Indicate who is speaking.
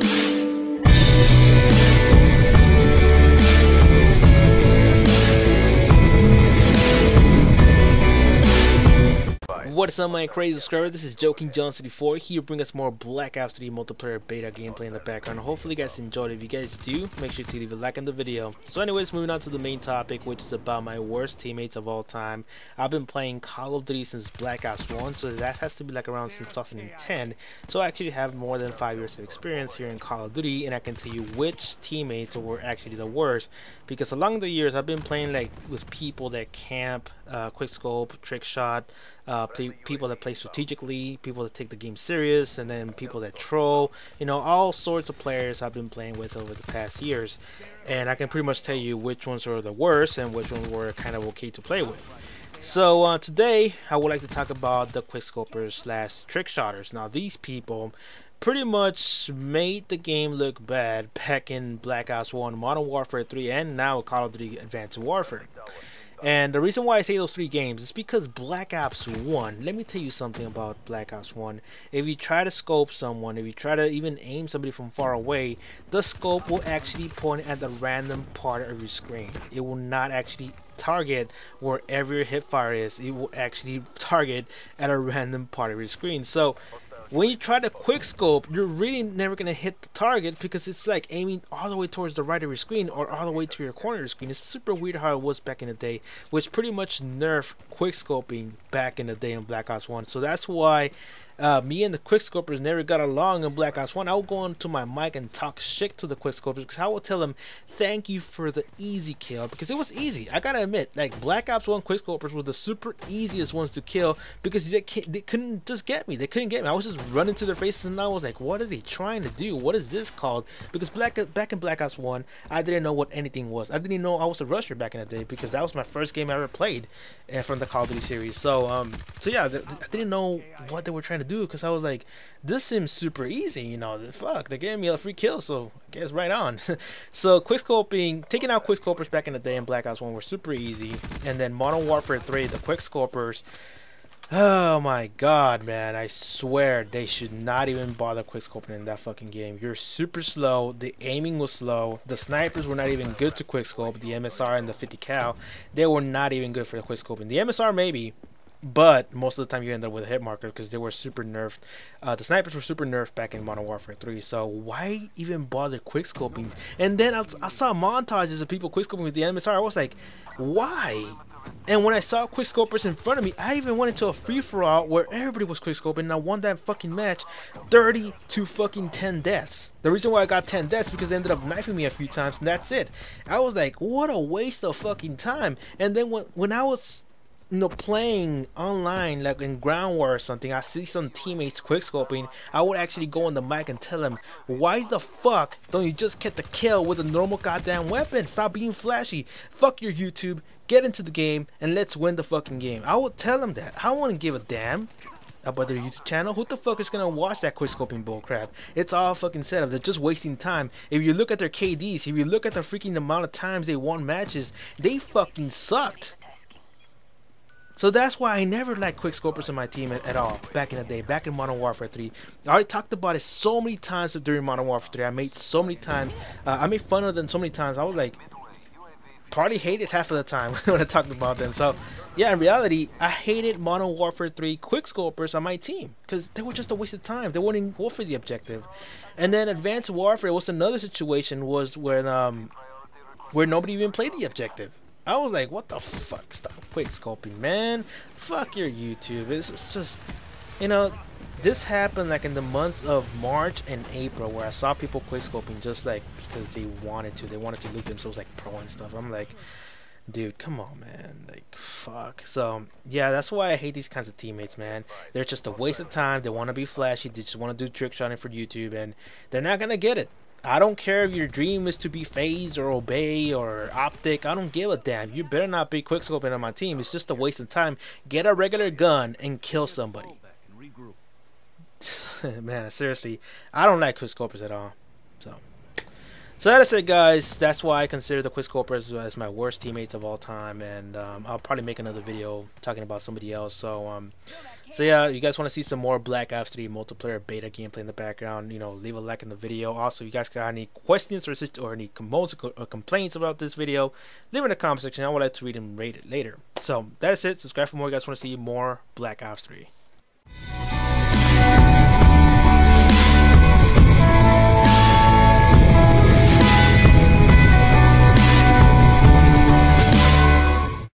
Speaker 1: Thank you. What's up my crazy subscriber, this is Joekinggiant74 here bring us more Black Ops 3 multiplayer beta gameplay in the background. Hopefully you guys enjoyed it. If you guys do, make sure to leave a like on the video. So anyways, moving on to the main topic which is about my worst teammates of all time. I've been playing Call of Duty since Black Ops 1 so that has to be like around since 2010. So I actually have more than 5 years of experience here in Call of Duty and I can tell you which teammates were actually the worst because along the years I've been playing like with people that camp, uh, quick scope, trick shot, uh, people that play strategically, people that take the game serious, and then people that troll. You know, all sorts of players I've been playing with over the past years, and I can pretty much tell you which ones were the worst and which ones were kind of okay to play with. So uh, today I would like to talk about the quickscopers slash trick shotters. Now these people pretty much made the game look bad back in Black Ops 1, Modern Warfare 3, and now Call of Duty Advanced Warfare. And the reason why I say those three games is because Black Ops 1, let me tell you something about Black Ops 1. If you try to scope someone, if you try to even aim somebody from far away, the scope will actually point at the random part of your screen. It will not actually target wherever your hip fire is. It will actually target at a random part of your screen. So when you try to quick scope, you're really never gonna hit the target because it's like aiming all the way towards the right of your screen or all the way to your corner of your screen. It's super weird how it was back in the day, which pretty much nerfed quick scoping back in the day in Black Ops 1. So that's why uh, me and the quickscopers never got along in Black Ops 1. I would go onto my mic and talk shit to the quickscopers because I would tell them, thank you for the easy kill because it was easy. I gotta admit, like Black Ops 1 quickscopers were the super easiest ones to kill because they, they couldn't just get me. They couldn't get me. I was just running into their faces and I was like, what are they trying to do? What is this called? Because Black back in Black Ops 1, I didn't know what anything was. I didn't know I was a rusher back in the day because that was my first game I ever played uh, from the Call of Duty series. So, um, so yeah, I didn't know what they were trying to do because I was like, this seems super easy, you know. Fuck, they're giving me a free kill, so I guess right on. so quickscoping, taking out quickscopers back in the day in Black Ops 1 were super easy, and then Modern Warfare 3, the quickscopers. Oh my god, man. I swear they should not even bother quickscoping in that fucking game. You're super slow. The aiming was slow. The snipers were not even good to quickscope. The MSR and the 50 cal, they were not even good for the quickscoping. The MSR maybe, but most of the time you end up with a hit marker because they were super nerfed. Uh, the snipers were super nerfed back in Modern Warfare 3. So why even bother quickscoping? And then I, I saw montages of people quickscoping with the MSR. I was like, why? And when I saw quickscopers in front of me, I even went into a free for all where everybody was quickscoping and I won that fucking match 30 to fucking 10 deaths. The reason why I got 10 deaths because they ended up knifing me a few times and that's it. I was like, what a waste of fucking time. And then when, when I was you know, playing online, like in Ground War or something, I see some teammates quickscoping, I would actually go on the mic and tell them, why the fuck don't you just get the kill with a normal goddamn weapon? Stop being flashy. Fuck your YouTube, get into the game, and let's win the fucking game. I would tell them that. I wouldn't give a damn about their YouTube channel. Who the fuck is gonna watch that quickscoping bullcrap? It's all fucking setup. They're just wasting time. If you look at their KDs, if you look at the freaking amount of times they won matches, they fucking sucked. So that's why I never liked quickscopers in my team at, at, all back in the day, back in Modern Warfare 3. I already talked about it so many times during Modern Warfare 3. I made so many times, uh, I made fun of them so many times. I was like, probably hated half of the time when I talked about them. So yeah, in reality, I hated Modern Warfare 3 quickscopers on my team because they were just a waste of time. They weren't go for the objective. And then Advanced Warfare was another situation was when um where nobody even played the objective. I was like, what the fuck? Stop quick scoping, man. Fuck your YouTube. It's, it's just, you know, this happened like in the months of March and April where I saw people quick scoping just like because they wanted to. They wanted to look themselves like pro and stuff. I'm like, dude, come on, man. Like, fuck. So, yeah, that's why I hate these kinds of teammates, man. They're just a waste of time. They want to be flashy. They just want to do trick shotting for YouTube, and they're not going to get it. I don't care if your dream is to be FaZe or Obey or Optic. I don't give a damn. You better not be quickscoping on my team. It's just a waste of time. Get a regular gun and kill somebody. Man, seriously, I don't like quickscopers at all. So, So that is it, guys. That's why I consider the Quickscopers as my worst teammates of all time, and um, I'll probably make another video talking about somebody else. So, um, so yeah, you guys want to see some more Black Ops 3 multiplayer beta gameplay in the background? You know, leave a like in the video. Also, you guys got any questions or or any or complaints about this video? Leave it in the comment section. I would like to read and rate it later. So that's it. Subscribe for more. You guys want to see more Black Ops 3.